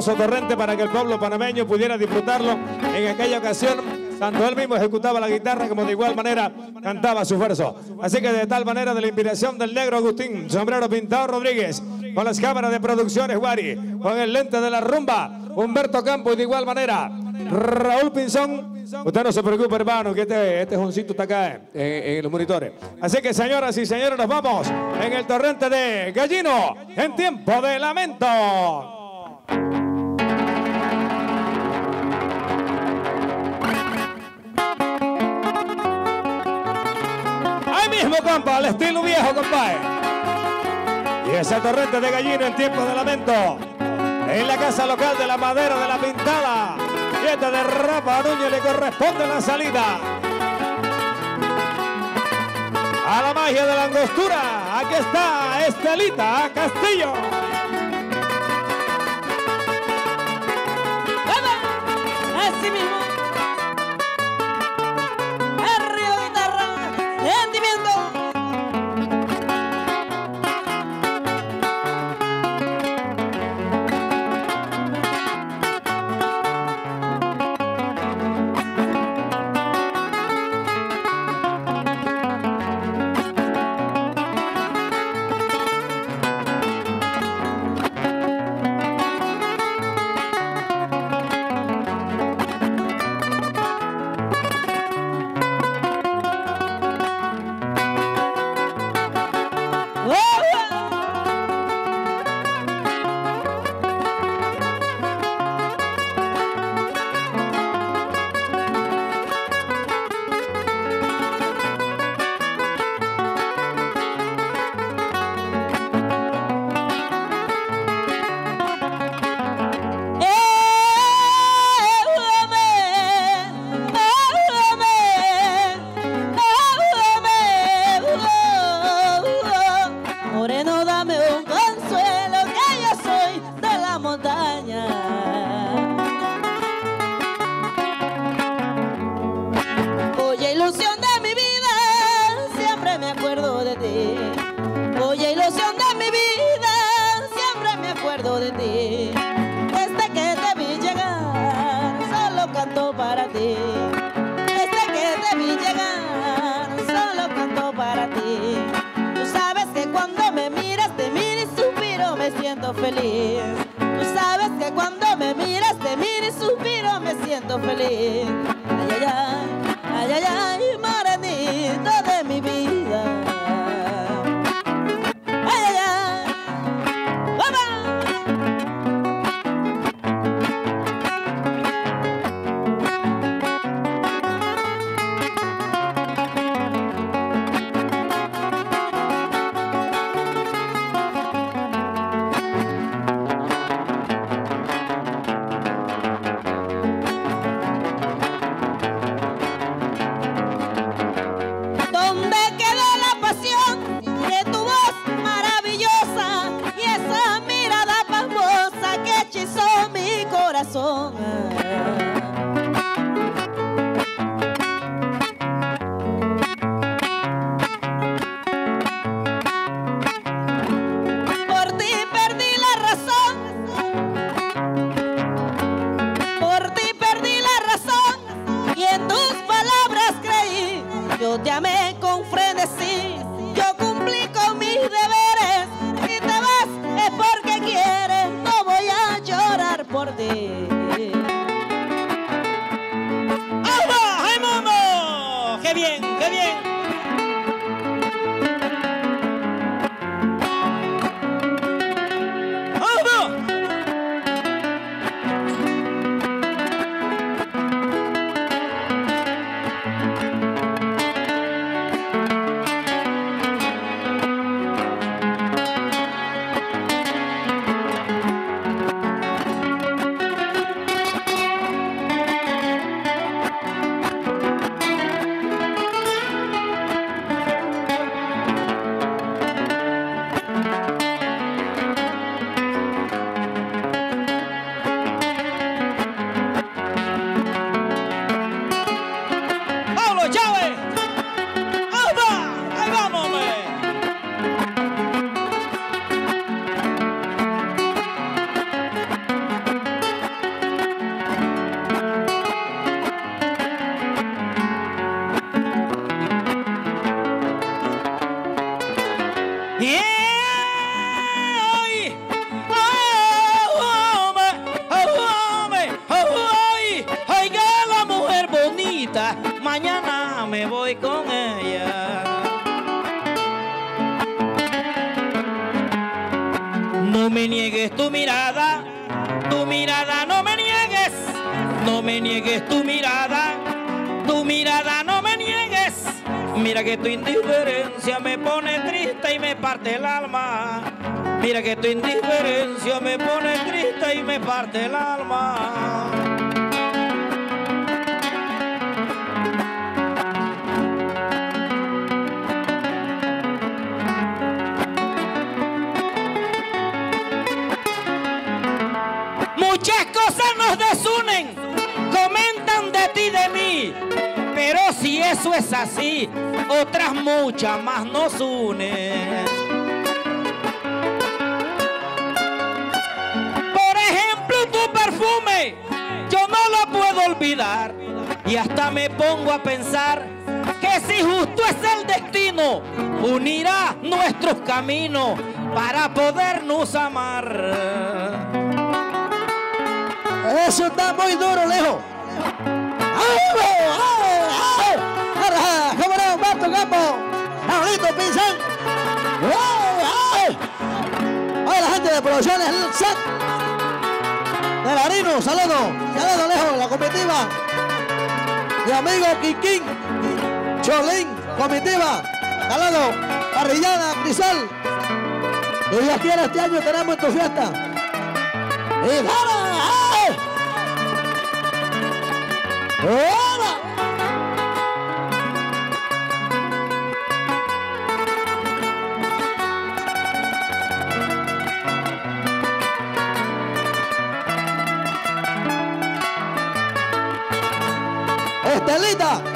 hermoso torrente para que el pueblo panameño pudiera disfrutarlo en aquella ocasión. Tanto él mismo ejecutaba la guitarra como de igual manera cantaba su verso. Así que de tal manera de la inspiración del negro Agustín, sombrero pintado Rodríguez, con las cámaras de producciones Guari, con el lente de la rumba, Humberto Campos y de igual manera Raúl Pinzón. Usted no se preocupe, hermano, que este, este joncito está acá en, en los monitores. Así que, señoras y señores, nos vamos en el torrente de Gallino en tiempo de lamento. Compa, al estilo viejo, compadre. Y ese torrente de gallino en tiempo de lamento. En la casa local de la madera de la pintada. Y este de Rafa Núñez le corresponde la salida. A la magia de la angostura. Aquí está Estelita Castillo. Así mismo. Tú sabes que cuando me miras, te miro y suspiro, me siento feliz. Ay, ay, ay, ay, ay, ay, llorar Mira que tu indiferencia me pone triste y me parte el alma. Mira que tu indiferencia me pone triste y me parte el alma. Muchas cosas nos desunen, eso es así, otras muchas más nos unen. Por ejemplo, tu perfume, yo no lo puedo olvidar y hasta me pongo a pensar que si justo es el destino, unirá nuestros caminos para podernos amar. Eso está muy duro, lejos. ¡Ay! ¡Raulito Pinzán! ¡Ay, ay! Oye, la gente de producciones Set de Larino, saludos. Saludos, lejos, la comitiva. Mi amigo Kikín, Cholín, comitiva. Saludos. Parrillana, Crisal. Y Dios quiere, este año tenemos en tu fiesta. ¡Y dale! ¡ay! ¡Hola! Estelita. ¡Ay,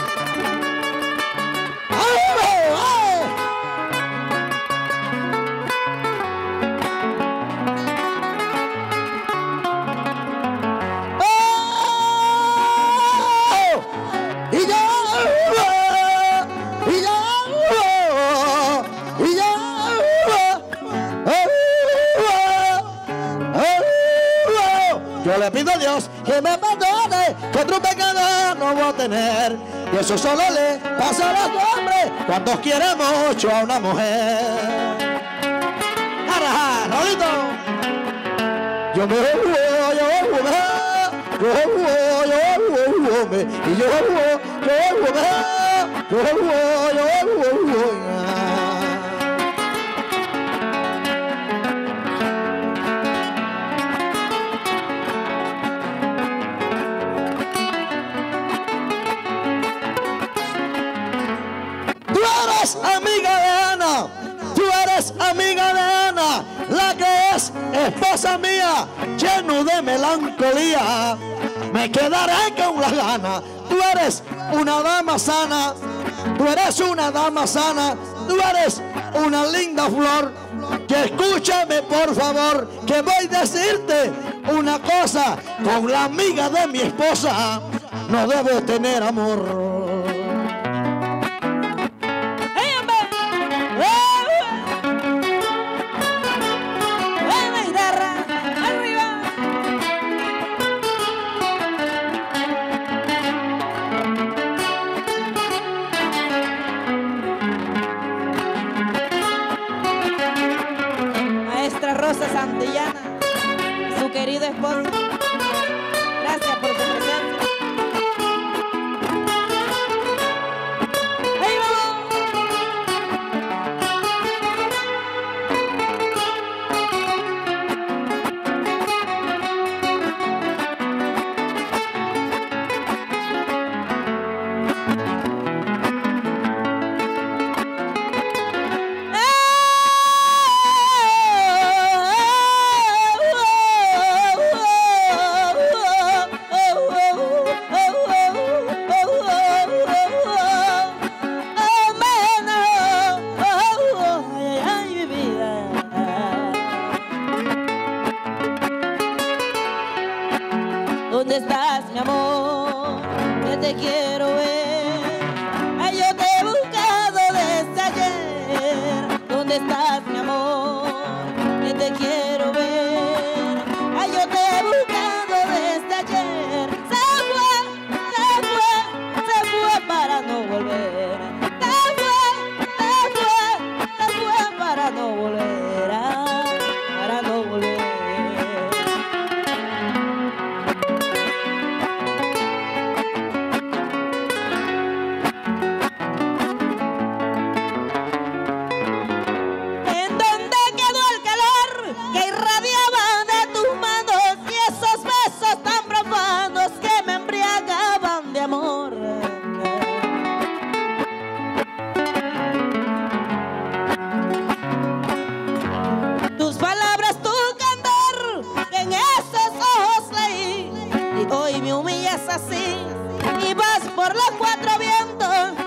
Y eso solo le pasa a los hombres cuando quieren mucho a una mujer. ¡Ara, Rolito! Yo me voy, yo voy, yo voy, yo voy, y yo voy, yo voy, yo voy, yo voy. Tú esposa mía, lleno de melancolía. Me quedaré con las ganas. Tú eres una dama sana, tú eres una dama sana, tú eres una linda flor. Que escúchame por favor, que voy a decirte una cosa. Con la amiga de mi esposa no debes tener amor. Querido y vas por los cuatro vientos.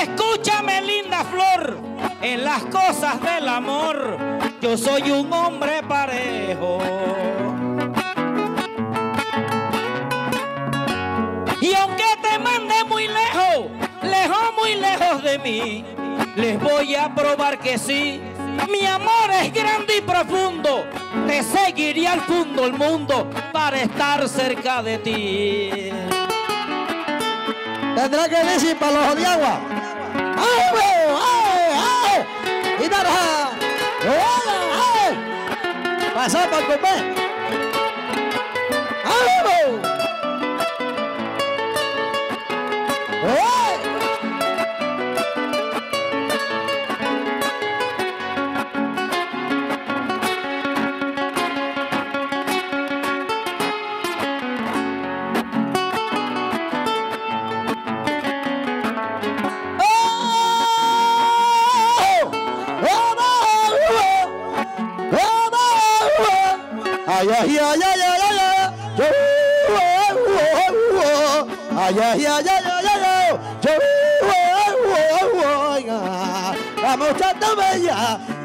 Escúchame linda flor, en las cosas del amor, yo soy un hombre parejo. Y aunque te mande muy lejos, lejos, muy lejos de mí, les voy a probar que sí. Mi amor es grande y profundo. Te seguiré al fondo del mundo para estar cerca de ti. Tendrá que decir para los de agua. ¡Ay, güey! ¡Ay, ay! ¡Guitarra! ¡Ay, ay! Pasar para comer. ¡Ay, güey!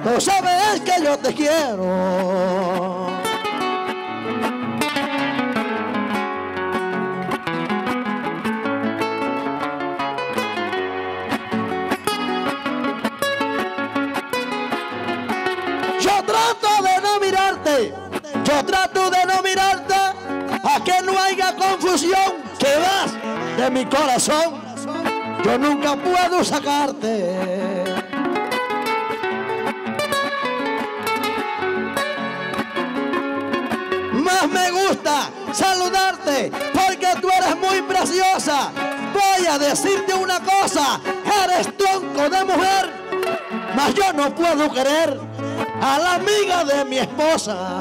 Tú sabes que yo te quiero. Yo trato de no mirarte, yo trato de no mirarte, a que no haya confusión, que vas de mi corazón, yo nunca puedo sacarte. Más me gusta saludarte porque tú eres muy preciosa. Voy a decirte una cosa, eres tronco de mujer, mas yo no puedo querer a la amiga de mi esposa.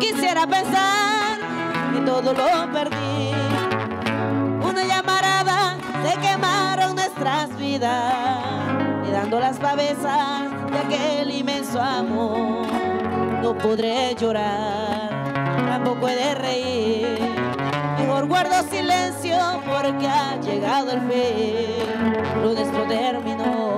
Quisiera pensar que todo lo perdí. Una llamarada se quemaron nuestras vidas, dando las pavesas de aquel inmenso amor. No podré llorar, tampoco he de reír. Mejor guardo silencio porque ha llegado el fin. Lo nuestro terminó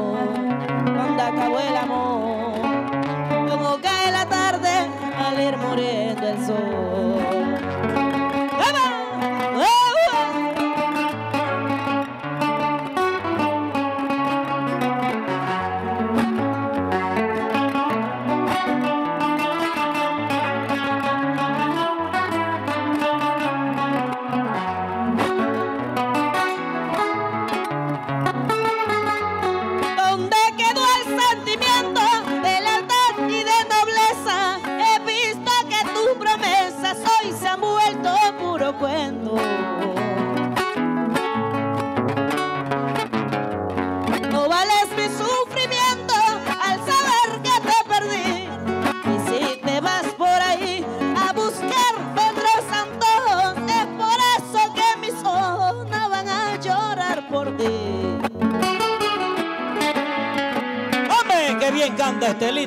Y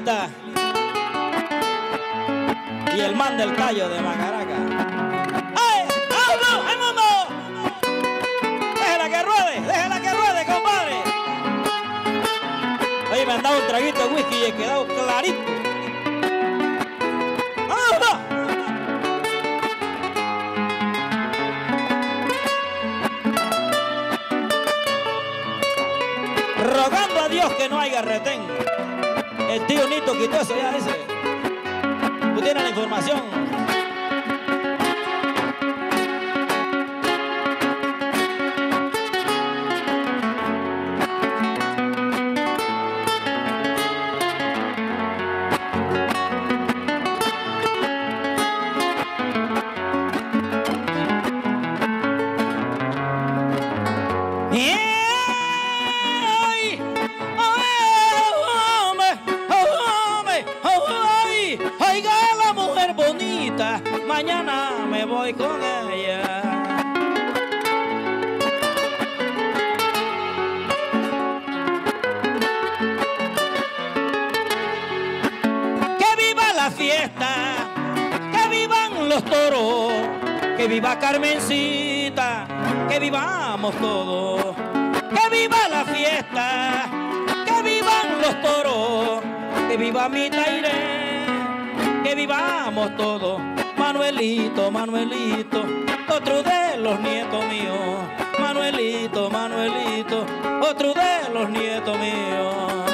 el man del callo de Macaraca. ¡Ay! ¡Vámonos! ¡Vámonos! ¡Déjela que ruede! ¡Déjela que ruede, compadre! Oye, me han dado un traguito de whisky y he quedado clarito. ¡Vámonos! Rogando a Dios que no haya retén. Tío Nito quitó eso ya, dice. Tú tienes la información. Los toros, que viva Carmencita, que vivamos todos, que viva la fiesta, que vivan los toros, que viva mi Tairé, que vivamos todos, Manuelito, Manuelito, otro de los nietos míos, Manuelito, Manuelito, otro de los nietos míos.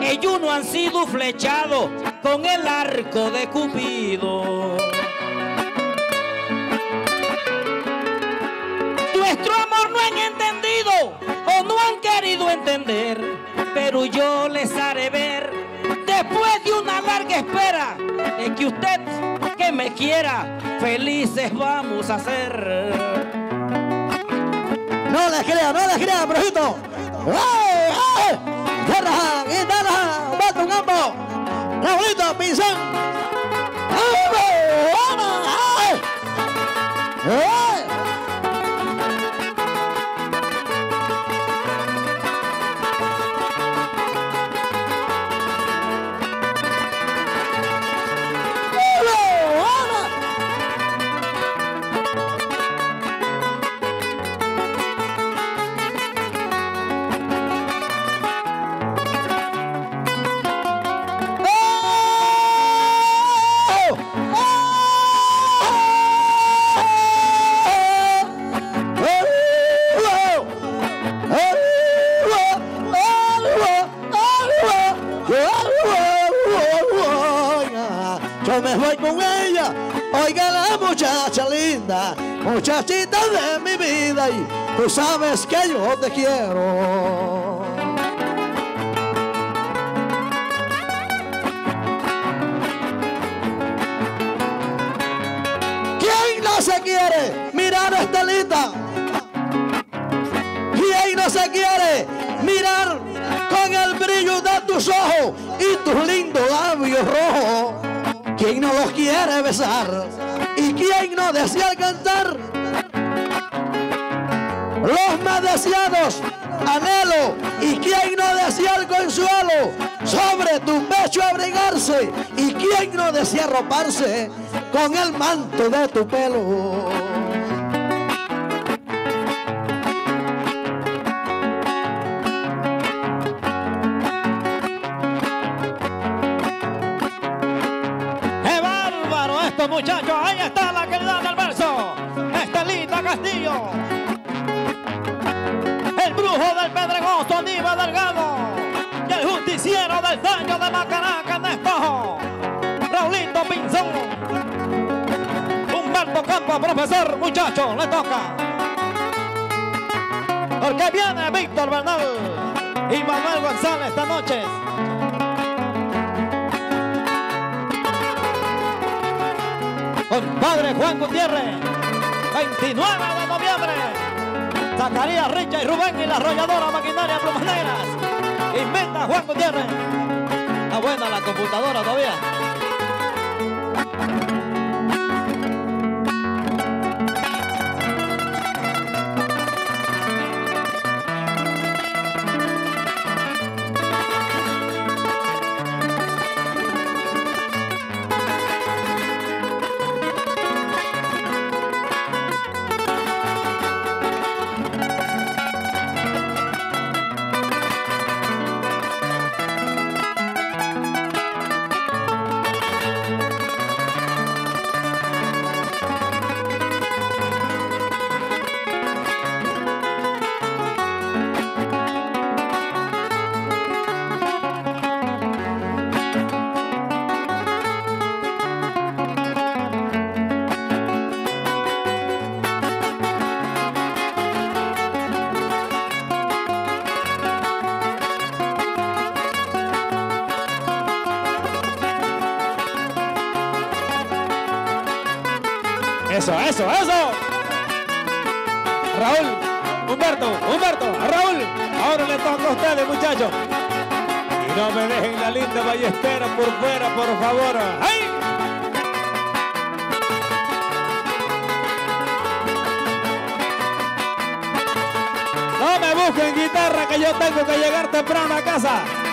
Ellos no han sido flechados con el arco de Cupido. Nuestro amor no han entendido o no han querido entender. Pero yo les haré ver, después de una larga espera, de que usted que me quiera, felices vamos a ser. No les crea, no les crea, brujito. ¡Ay, ay! Guitarra, guitarra, bato un campo. Raulito, pinzón. ¡Ay, vamos! ¡Ay, tú sabes que yo te quiero. ¿Quién no se quiere mirar a Estelita? ¿Quién no se quiere mirar con el brillo de tus ojos y tus lindos labios rojos? ¿Quién no los quiere besar? ¿Y quién no desea alcanzar? Los más deseados, anhelo, y quién no desea el consuelo sobre tu pecho abrigarse, y quién no desea roparse con el manto de tu pelo. ¡Qué bárbaro estos muchachos! Ahí está la calidad del verso. Estelita Castillo. Delgado. Y el justiciero del daño de Macaraca en despojo. Raulito Pinzón. Humberto Campos, profesor, muchacho, le toca. Porque viene Víctor Bernal y Manuel González esta noche. Compadre Juan Gutiérrez, 29 de noviembre. Zacarías Richa y Rubén y la arrolladora maquinaria Plumas Negras. Inventa Juan Gutiérrez. Está buena la computadora todavía. Eso, eso, eso. Raúl, Humberto, Humberto, a Raúl. Ahora le toca a ustedes, muchachos. Y no me dejen la linda ballestera por fuera, por favor. ¡Ay! No me busquen guitarra que yo tengo que llegar temprano a casa.